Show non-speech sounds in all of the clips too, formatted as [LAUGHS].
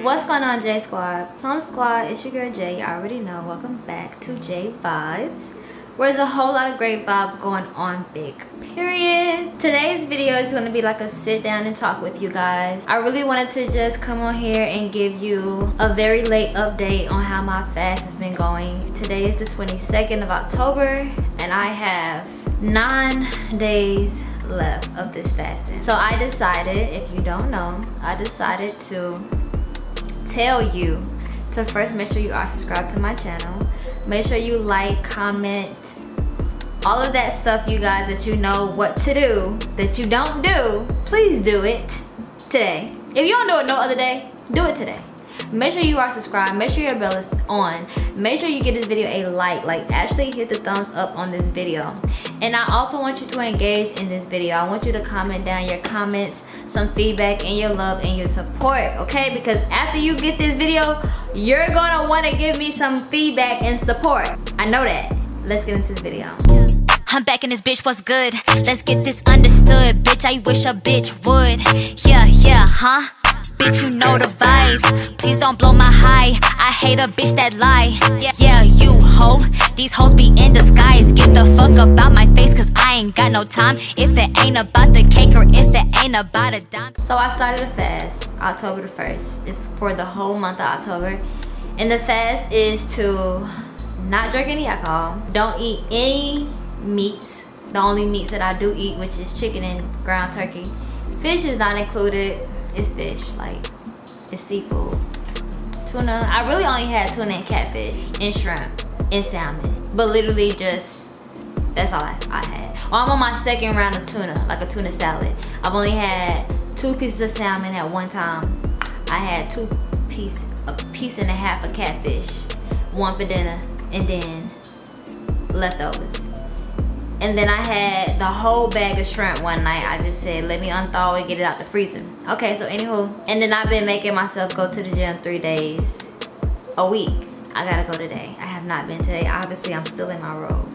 What's going on J Squad? Plum Squad, it's your girl Jay. You already know. Welcome back to J VibZ. Where there's a whole lot of great vibes going on big period. Today's video is going to be like a sit down and talk with you guys. I really wanted to just come on here and give you a very late update on how my fast has been going. Today is the 22nd of October and I have nine days left of this fasting. So I decided, if you don't know, I decided to tell you to first make sure you are subscribed to my channel. Make sure you like, comment, all of that stuff you guys that you know what to do, that you don't do, please do it today. If you don't do it no other day, do it today. Make sure you are subscribed, make sure your bell is on. Make sure you give this video a like, like actually hit the thumbs up on this video. And I also want you to engage in this video. I want you to comment down your comments, some feedback and your love and your support, okay? Because after you get this video, you're gonna wanna give me some feedback and support. I know that. Let's get into the video. I'm back in this bitch, what's good? Let's get this understood. Bitch, I wish a bitch would. Yeah, yeah, huh? Bitch, you know the vibes. Please don't blow my high. I hate a bitch that lie. Yeah, yeah, hoe. These hoes be in disguise. Get the fuck up my face, cause I ain't got no time. If it ain't about the cake or if it ain't about a dime. So I started a fast October the 1st. It's for the whole month of October. And the fast is to not drink any alcohol. Don't eat any meats. The only meats that I do eat, which is chicken and ground turkey. Fish is not included. It's fish, like it's seafood. Tuna, I really only had tuna and catfish and shrimp and salmon. But literally just, that's all I, I had. Well, I'm on my second round of tuna, like a tuna salad. I've only had two pieces of salmon at one time. I had two piece, a piece and a half of catfish, one for dinner, and then leftovers. And then I had the whole bag of shrimp one night. I just said, let me unthaw and get it out the freezer. Okay, so anywho. And then I've been making myself go to the gym three days a week. I gotta go today. Not been today. Obviously, I'm still in my robe.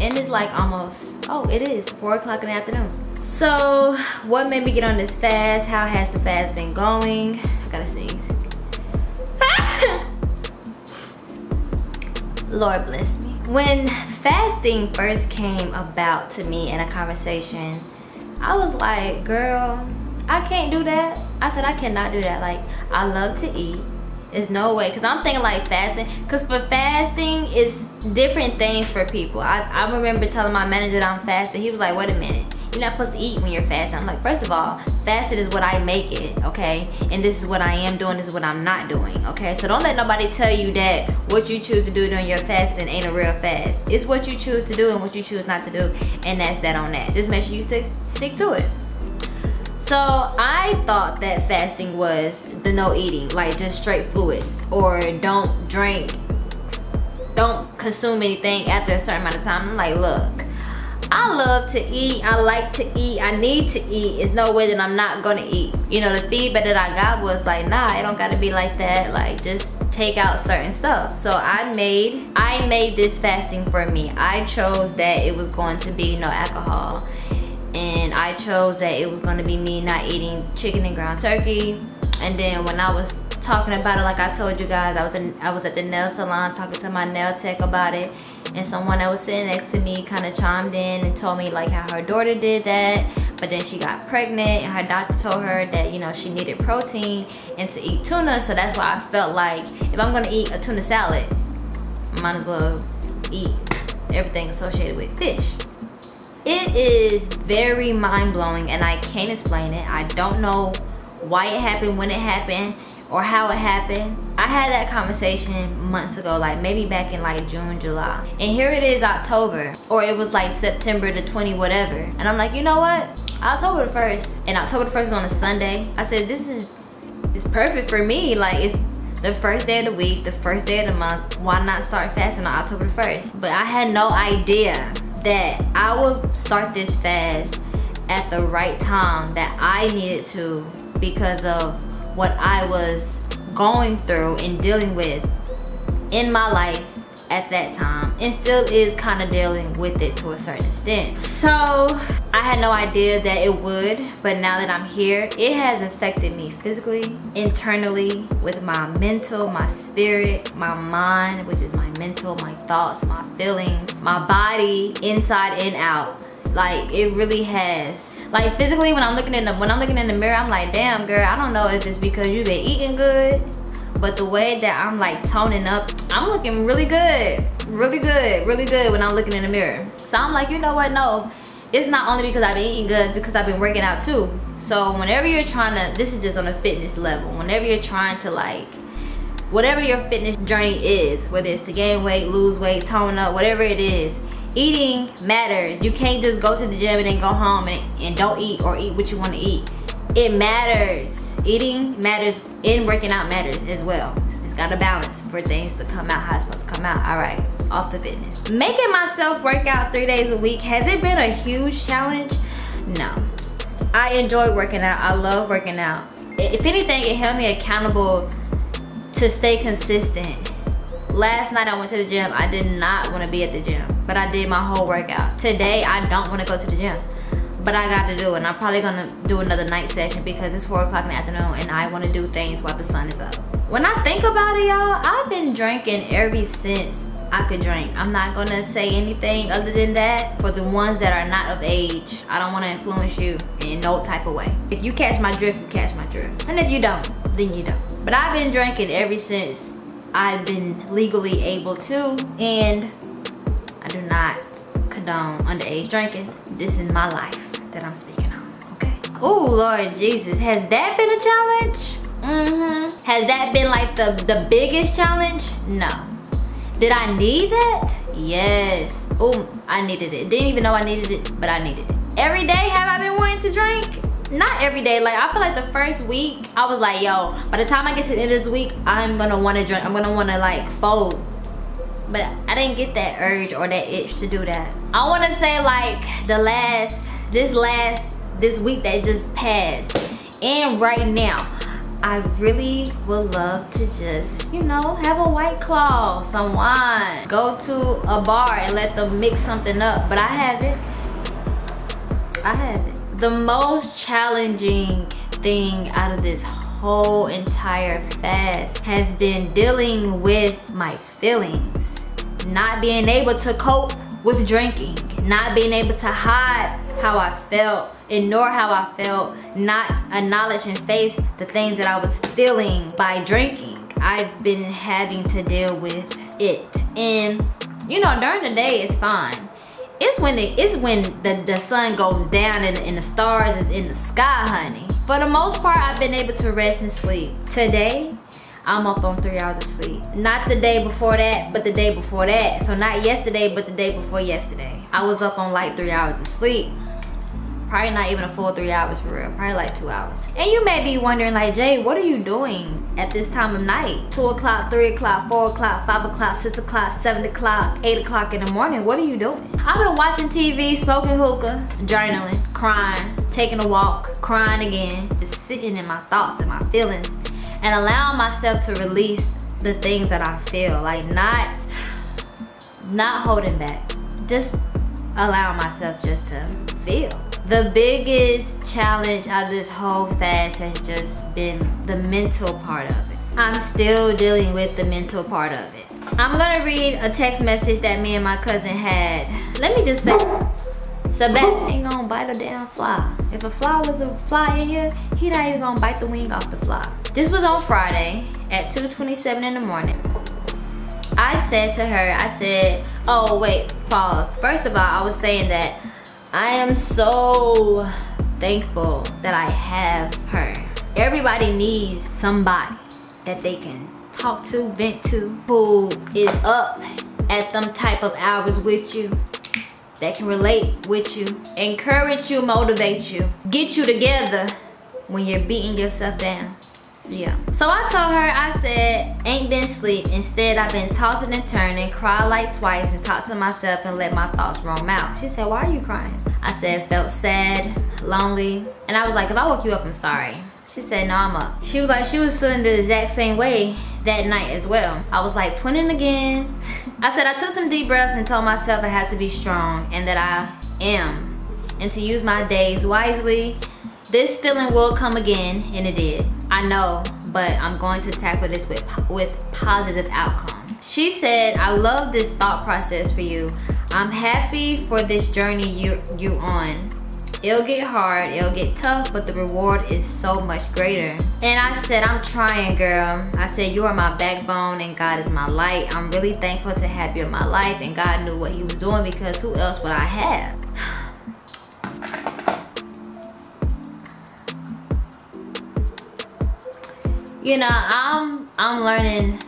And it's like almost, oh, it is four o'clock in the afternoon. So, what made me get on this fast? How has the fast been going? I gotta sneeze. [LAUGHS] Lord bless me. When fasting first came about to me in a conversation, I was like, girl, I can't do that. I said, I cannot do that. Like, I love to eat. There's no way. Because I'm thinking like fasting. Because for fasting, it's different things for people. I, I remember telling my manager that I'm fasting. He was like, wait a minute you're not supposed to eat when you're fasting. I'm like, first of all, fasted is what I make it, okay? And this is what I am doing, this is what I'm not doing, okay? So don't let nobody tell you that what you choose to do during your fasting ain't a real fast. It's what you choose to do and what you choose not to do, and that's that on that. Just make sure you stick, stick to it. So I thought that fasting was the no eating, like just straight fluids, or don't drink, don't consume anything after a certain amount of time. I'm like, look, I love to eat. I like to eat. I need to eat. It's no way that I'm not gonna eat. You know, the feedback that I got was like, nah, it don't gotta be like that. Like, just take out certain stuff. So I made, I made this fasting for me. I chose that it was going to be no alcohol. And I chose that it was gonna be me not eating chicken and ground turkey. And then when I was talking about it like I told you guys I was in, I was at the nail salon talking to my nail tech about it. And someone that was sitting next to me kind of chimed in and told me like how her daughter did that. But then she got pregnant and her doctor told her that you know she needed protein and to eat tuna. So that's why I felt like if I'm gonna eat a tuna salad I might as well eat everything associated with fish it is very mind-blowing and I can't explain it. I don't know why it happened when it happened or how it happened. I had that conversation months ago like maybe back in like june july. And here it is october or it was like september the 20 whatever. And i'm like you know what? October the 1st and october the 1st is on a sunday. I said this is it's perfect for me. Like it's the first day of the week the first day of the month. Why not start fasting on october 1st but i had no idea that i would start this fast at the right time that i needed to because of what I was going through and dealing with in my life at that time and still is kind of dealing with it to a certain extent. So I had no idea that it would, but now that I'm here, it has affected me physically, internally, with my mental, my spirit, my mind, which is my mental, my thoughts, my feelings, my body, inside and out. Like it really has. Like physically when I'm looking in the when I'm looking in the mirror, I'm like, damn girl, I don't know if it's because you've been eating good but the way that I'm like toning up, I'm looking really good, really good, really good when I'm looking in the mirror. So I'm like, you know what, no, it's not only because I've been eating good, because I've been working out too. So whenever you're trying to, this is just on a fitness level, whenever you're trying to like, whatever your fitness journey is, whether it's to gain weight, lose weight, tone up, whatever it is, eating matters. You can't just go to the gym and then go home and, and don't eat or eat what you want to eat. It matters eating matters and working out matters as well. It's got a balance for things to come out how it's supposed to come out. All right, off the fitness. Making myself work out three days a week, has it been a huge challenge? No. I enjoy working out. I love working out. If anything, it held me accountable to stay consistent. Last night I went to the gym. I did not want to be at the gym, but I did my whole workout. Today, I don't want to go to the gym but I got to do it. And I'm probably gonna do another night session because it's four o'clock in the afternoon and I wanna do things while the sun is up. When I think about it, y'all, I've been drinking ever since I could drink. I'm not gonna say anything other than that for the ones that are not of age. I don't wanna influence you in no type of way. If you catch my drift, you catch my drift. And if you don't, then you don't. But I've been drinking ever since I've been legally able to and I do not condone underage drinking. This is my life that I'm speaking on, okay? Oh, Lord Jesus, has that been a challenge? Mm-hmm. Has that been like the, the biggest challenge? No. Did I need that? Yes. Oh, I needed it. Didn't even know I needed it, but I needed it. Every day have I been wanting to drink? Not every day. Like, I feel like the first week, I was like, yo, by the time I get to the end of this week, I'm gonna wanna drink. I'm gonna wanna like fold but I didn't get that urge or that itch to do that. I wanna say like the last this last this week that just passed and right now I really would love to just, you know, have a white claw, some wine, go to a bar and let them mix something up. But I haven't. I haven't. The most challenging thing out of this whole entire fast has been dealing with my feelings. Not being able to cope with drinking. Not being able to hide how I felt, ignore how I felt, not acknowledge and face the things that I was feeling by drinking. I've been having to deal with it. And you know, during the day it's fine. It's when it's when the, the sun goes down and, and the stars is in the sky, honey. For the most part, I've been able to rest and sleep. Today, I'm up on three hours of sleep. Not the day before that, but the day before that. So not yesterday, but the day before yesterday. I was up on like three hours of sleep. Probably not even a full three hours for real. Probably like two hours. And you may be wondering like jay what are you doing at this time of night? Two o'clock three o'clock four o'clock five o'clock six o'clock seven o'clock eight o'clock in the morning. What are you doing? I've been watching tv smoking hookah journaling crying taking a walk crying again just sitting in my thoughts and my feelings and allowing myself to release the things that i feel like not not holding back just allowing myself just to feel the biggest challenge of this whole fast has just been the mental part of it. I'm still dealing with the mental part of it. I'm gonna read a text message that me and my cousin had. Let me just say, Sebastian gonna bite a damn fly. If a fly was a fly in here, he not even gonna bite the wing off the fly. This was on Friday at 2.27 in the morning. I said to her, I said, oh wait, pause. First of all, I was saying that I am so thankful that I have her. Everybody needs somebody that they can talk to, vent to, who is up at them type of hours with you, that can relate with you, encourage you, motivate you, get you together when you're beating yourself down. Yeah. So I told her, I said, ain't been sleep. Instead, I've been tossing and turning, cry like twice, and talk to myself and let my thoughts roam out. She said, why are you crying? I said, felt sad, lonely. And I was like, if I woke you up, I'm sorry. She said, no, I'm up. She was like, she was feeling the exact same way that night as well. I was like, twinning again. [LAUGHS] I said, I took some deep breaths and told myself I had to be strong and that I am. And to use my days wisely. This feeling will come again, and it did. I know, but I'm going to tackle this with, with positive outcome. She said, I love this thought process for you. I'm happy for this journey you, you on. It'll get hard, it'll get tough, but the reward is so much greater. And I said, I'm trying, girl. I said, you are my backbone and God is my light. I'm really thankful to have you in my life and God knew what he was doing because who else would I have? You know, I'm I'm learning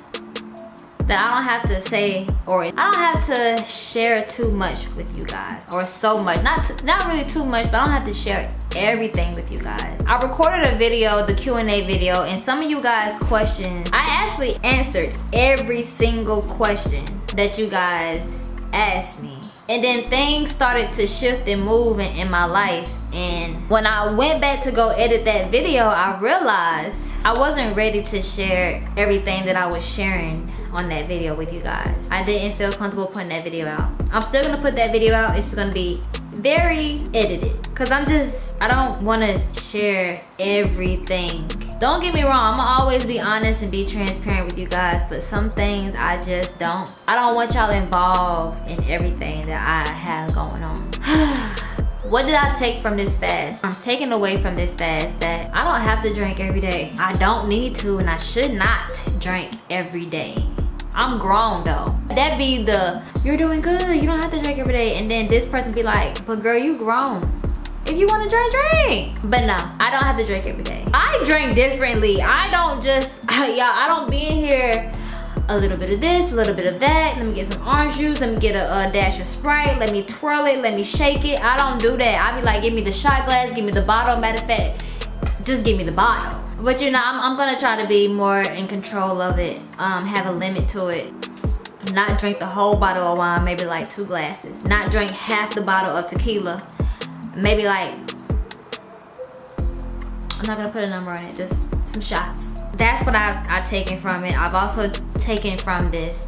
that I don't have to say or I don't have to share too much with you guys or so much. Not too, not really too much but I don't have to share everything with you guys. I recorded a video the Q&A video and some of you guys questions I actually answered every single question that you guys asked me. And then things started to shift and move in, in my life and when I went back to go edit that video I realized I wasn't ready to share everything that I was sharing on that video with you guys. I didn't feel comfortable putting that video out. I'm still gonna put that video out. It's just gonna be very edited. Cause I'm just, I don't wanna share everything. Don't get me wrong, I'ma always be honest and be transparent with you guys, but some things I just don't, I don't want y'all involved in everything that I have going on. [SIGHS] [SIGHS] What did I take from this fast? I'm taking away from this fast that I don't have to drink every day. I don't need to and I should not drink every day. I'm grown though. That be the, you're doing good, you don't have to drink every day. And then this person be like, but girl, you grown. If you wanna drink, drink. But no, I don't have to drink every day. I drink differently. I don't just, [LAUGHS] y'all, I don't be in here a little bit of this, a little bit of that. Let me get some orange juice. Let me get a, a, dash of Sprite. Let me twirl it. Let me shake it. I don't do that. I be like, give me the shot glass. Give me the bottle. Matter of fact, just give me the bottle. But you know, I'm, I'm gonna try to be more in control of it. Um, have a limit to it. Not drink the whole bottle of wine, maybe like two glasses. Not drink half the bottle of tequila. Maybe like, I'm not gonna put a number on it, just some shots that's what I've, I've taken from it. I've also taken from this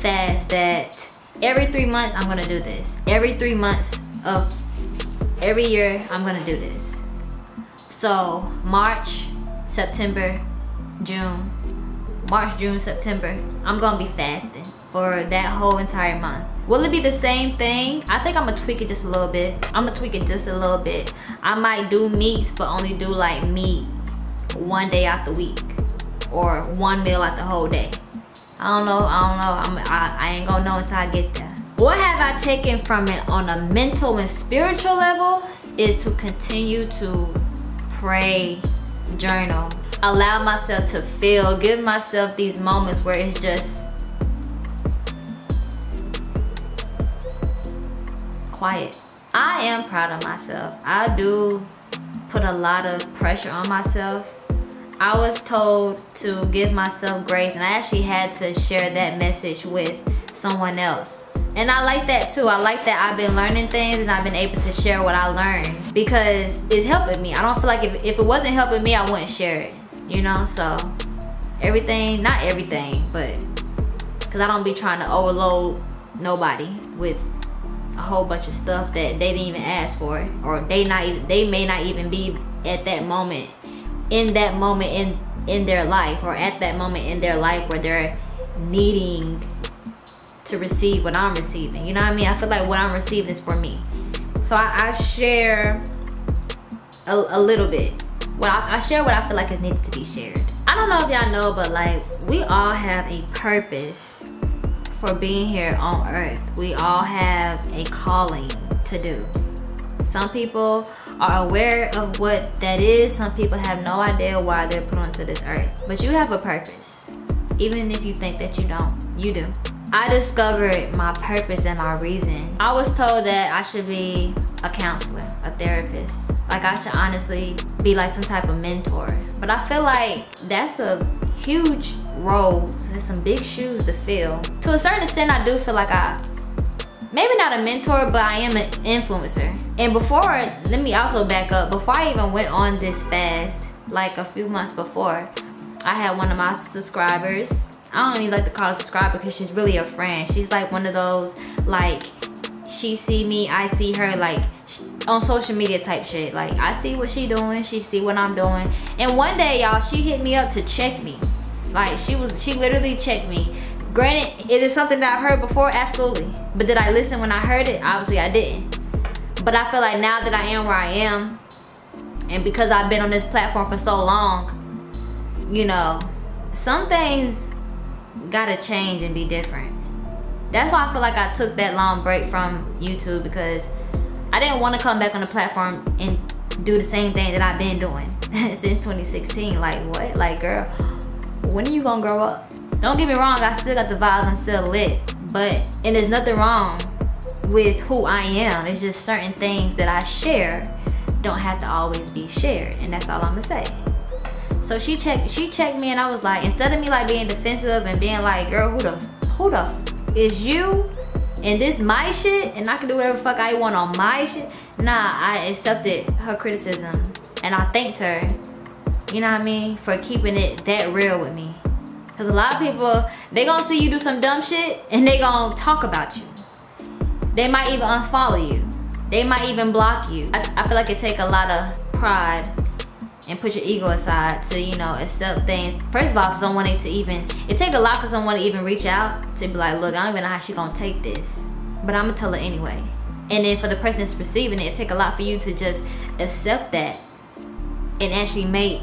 fast that every three months I'm gonna do this. Every three months of every year I'm gonna do this. So March, September, June, March, June, September, I'm gonna be fasting for that whole entire month. Will it be the same thing? I think I'm gonna tweak it just a little bit. I'm gonna tweak it just a little bit. I might do meats, but only do like meat one day out the week or one meal out the whole day. I don't know, I don't know, I'm, I, I ain't gonna know until I get there. What have I taken from it on a mental and spiritual level is to continue to pray, journal, allow myself to feel, give myself these moments where it's just quiet. I am proud of myself. I do put a lot of pressure on myself I was told to give myself grace and I actually had to share that message with someone else. And I like that too. I like that I've been learning things and I've been able to share what I learned because it's helping me. I don't feel like if, if it wasn't helping me, I wouldn't share it, you know? So everything, not everything, but because I don't be trying to overload nobody with a whole bunch of stuff that they didn't even ask for or they not even, they may not even be at that moment in that moment in in their life or at that moment in their life where they're needing to receive what I'm receiving. You know what I mean? I feel like what I'm receiving is for me. So I, I share a, a, little bit. What I, I share what I feel like it needs to be shared. I don't know if y'all know, but like we all have a purpose for being here on earth. We all have a calling to do. Some people are aware of what that is. Some people have no idea why they're put onto this earth. But you have a purpose. Even if you think that you don't, you do. I discovered my purpose and my reason. I was told that I should be a counselor, a therapist. Like I should honestly be like some type of mentor. But I feel like that's a huge role. There's some big shoes to fill. To a certain extent, I do feel like I maybe not a mentor, but I am an influencer. And before, let me also back up. Before I even went on this fast, like a few months before, I had one of my subscribers. I don't even like to call her a subscriber because she's really a friend. She's like one of those like she see me, I see her like on social media type shit. Like I see what she doing, she see what I'm doing. And one day y'all, she hit me up to check me. Like she was, she literally checked me. Granted, is it something that I've heard before? Absolutely. But did I listen when I heard it? Obviously I didn't. But I feel like now that I am where I am, and because I've been on this platform for so long, you know, some things gotta change and be different. That's why I feel like I took that long break from YouTube because I didn't want to come back on the platform and do the same thing that I've been doing [LAUGHS] since 2016. Like what? Like girl, when are you gonna grow up? Don't get me wrong, I still got the vibes, I'm still lit. But, and there's nothing wrong with who I am. It's just certain things that I share don't have to always be shared. And that's all I'm gonna say. So she checked she checked me and I was like, instead of me like being defensive and being like, girl, who the who the is you? And this my shit and I can do whatever fuck I want on my shit. Nah, I accepted her criticism and I thanked her, you know what I mean, for keeping it that real with me. Cause a lot of people, they gonna see you do some dumb shit and they gonna talk about you. They might even unfollow you. They might even block you. I, I feel like it take a lot of pride and put your ego aside to, you know, accept things. First of all, for someone to even, it take a lot for someone to even reach out to be like, look, I don't even know how she gonna take this, but I'm gonna tell her anyway. And then for the person that's receiving it, it take a lot for you to just accept that and actually make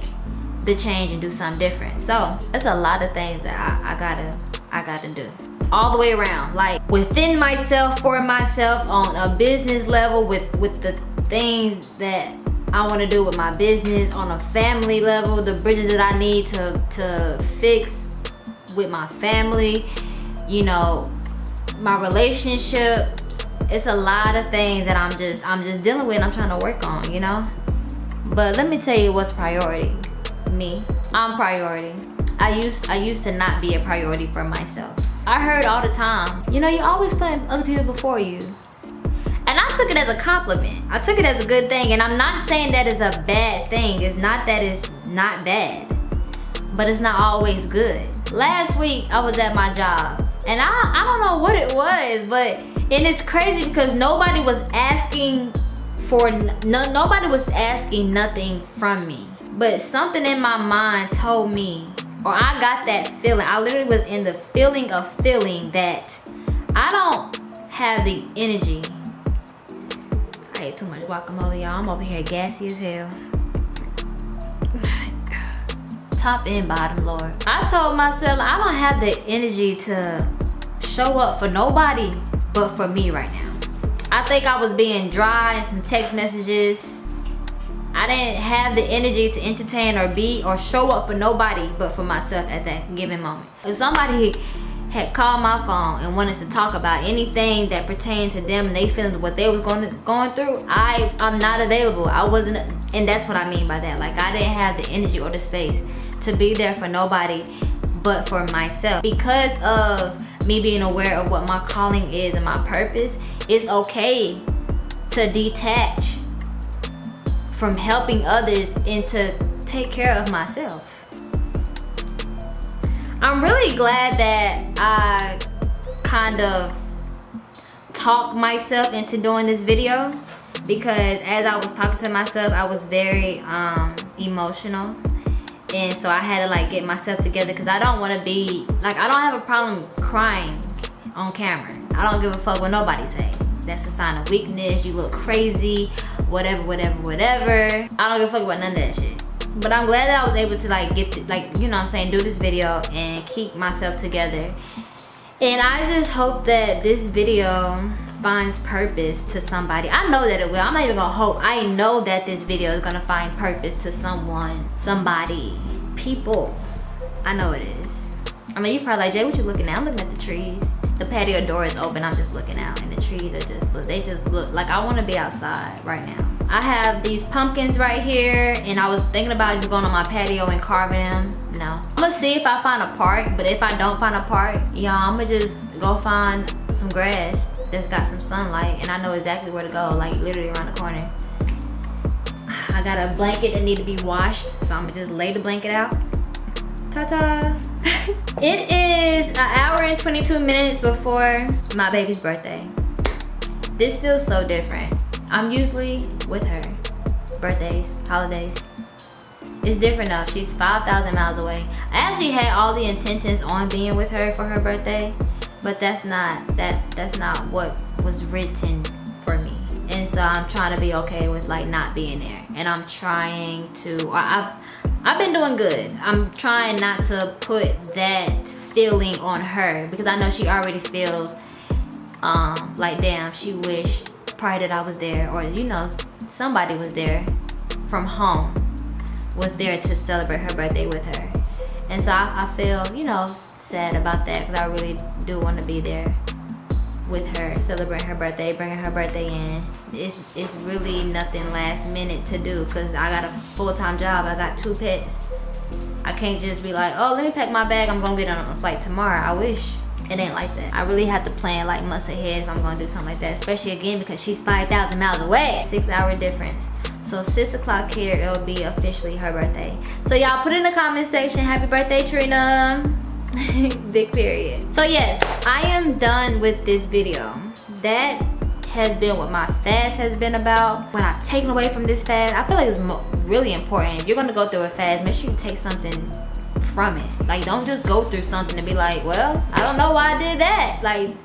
the change and do something different. So it's a lot of things that I, I gotta, I gotta do all the way around like within myself for myself on a business level with with the things that I want to do with my business on a family level, the bridges that I need to, to fix with my family, you know, my relationship. It's a lot of things that I'm just I'm just dealing with I'm trying to work on, you know? But let me tell you what's priority. Me. I'm priority. I used I used to not be a priority for myself. I heard all the time, you know, you always put other people before you. And I took it as a compliment. I took it as a good thing. And I'm not saying that is a bad thing. It's not that it's not bad. But it's not always good. Last week, I was at my job. And I, I don't know what it was, but and it's crazy because nobody was asking for no, nobody was asking nothing from me. But something in my mind told me, or I got that feeling. I literally was in the feeling of feeling that I don't have the energy I ate too much guacamole, y'all. I'm over here gassy as hell. Top and bottom, Lord. I told myself I don't have the energy to show up for nobody but for me right now. I think I was being dry in some text messages. I didn't have the energy to entertain or be or show up for nobody but for myself at that given moment. If somebody had called my phone and wanted to talk about anything that pertained to them and they feelings what they was going going through i i'm not available. I wasn't and that's what i mean by that. Like i didn't have the energy or the space to be there for nobody but for myself. Because of me being aware of what my calling is and my purpose it's okay to detach from helping others and to take care of myself I'm really glad that I kind of talked myself into doing this video because as I was talking to myself, I was very um, emotional. And so I had to like get myself together because I don't want to be, like I don't have a problem crying on camera. I don't give a fuck what nobody say. That's a sign of weakness, you look crazy, whatever, whatever, whatever. I don't give a fuck about none of that shit. But I'm glad that I was able to like get to, like you know I'm saying do this video and keep myself together. And I just hope that this video finds purpose to somebody. I know that it will. I'm not even gonna hope. I know that this video is gonna find purpose to someone somebody people. I know it is. I mean you probably like Jay what you looking at? I'm looking at the trees the patio door is open I'm just looking out and the trees are just they just look like I want to be outside right now I have these pumpkins right here and I was thinking about just going on my patio and carving them. No. I'm gonna see if I find a park, but if I don't find a park, y'all, I'm gonna just go find some grass that's got some sunlight and I know exactly where to go, like literally around the corner. [SIGHS] I got a blanket that need to be washed, so I'm gonna just lay the blanket out. Ta-ta. [LAUGHS] it is an hour and 22 minutes before my baby's birthday. This feels so different. I'm usually with her. Birthdays, holidays. It's different though. She's 5,000 miles away. I actually had all the intentions on being with her for her birthday, but that's not that that's not what was written for me. And so I'm trying to be okay with like not being there. And I'm trying to I've I've been doing good. I'm trying not to put that feeling on her because I know she already feels um like damn she wished probably that I was there or you know somebody was there from home was there to celebrate her birthday with her and so I, I feel you know sad about that because I really do want to be there with her celebrating her birthday bringing her birthday in it's it's really nothing last minute to do because I got a full-time job I got two pets I can't just be like oh let me pack my bag I'm gonna get on a flight tomorrow I wish it ain't like that. I really have to plan like months ahead if I'm gonna do something like that, especially again because she's 5,000 miles away. Six hour difference. So six o'clock here, it'll be officially her birthday. So y'all put in the comment section, happy birthday Trina. [LAUGHS] Big period. So yes, I am done with this video. That has been what my fast has been about. What I've taken away from this fast, I feel like it's really important. If you're gonna go through a fast, make sure you take something from it. Like don't just go through something and be like, well, I don't know why I did that. Like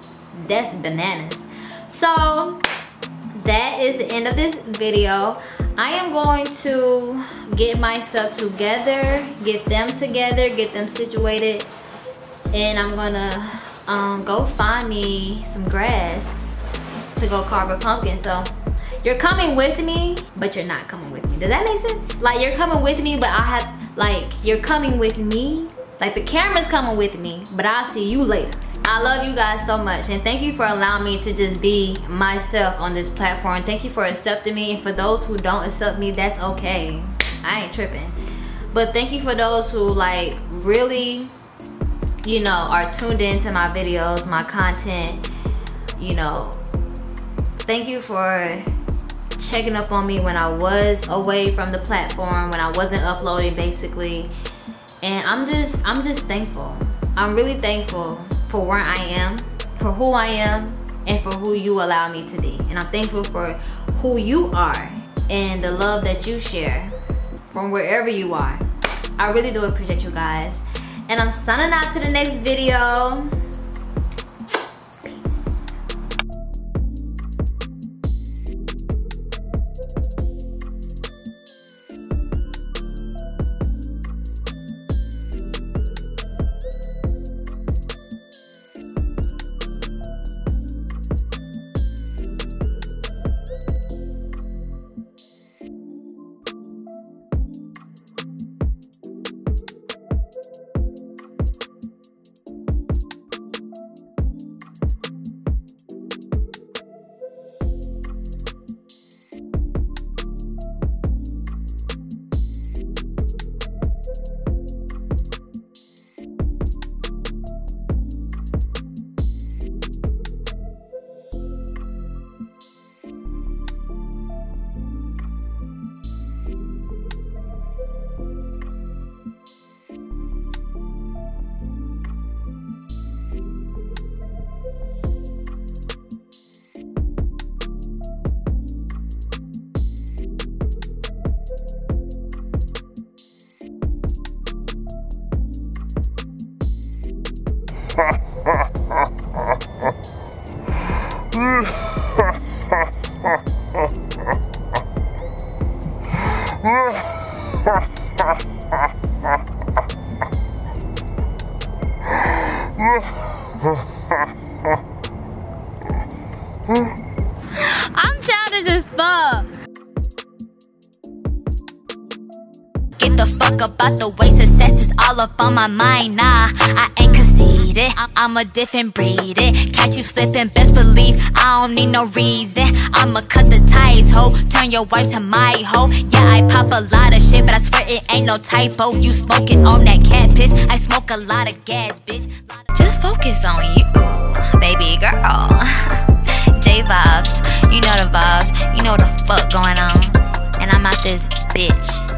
that's bananas. So that is the end of this video. I am going to get myself together, get them together, get them situated, and I'm gonna um, go find me some grass to go carve a pumpkin. So you're coming with me, but you're not coming with me. Does that make sense? Like you're coming with me, but I have like you're coming with me like the camera's coming with me but i'll see you later i love you guys so much and thank you for allowing me to just be myself on this platform thank you for accepting me and for those who don't accept me that's okay i ain't tripping but thank you for those who like really you know are tuned into my videos my content you know thank you for checking up on me when I was away from the platform, when I wasn't uploading basically. And I'm just, I'm just thankful. I'm really thankful for where I am, for who I am, and for who you allow me to be. And I'm thankful for who you are and the love that you share from wherever you are. I really do appreciate you guys. And I'm signing out to the next video. I'm childish as fuck. Get the fuck up out the way, success is all up on my mind. Nah, I ain't conceited. I'm a different breed. It. Catch you slipping, best believe I don't need no reason. I'ma cut the ties, ho. Turn your wife to my hoe. Yeah, I pop a lot of shit, but I swear it ain't no typo. You smoking on that cat piss. I smoke a lot of gas, bitch. Just focus on you, baby girl. [LAUGHS] J VibZ, you know the vibes, you know the fuck going on. And I'm out this bitch.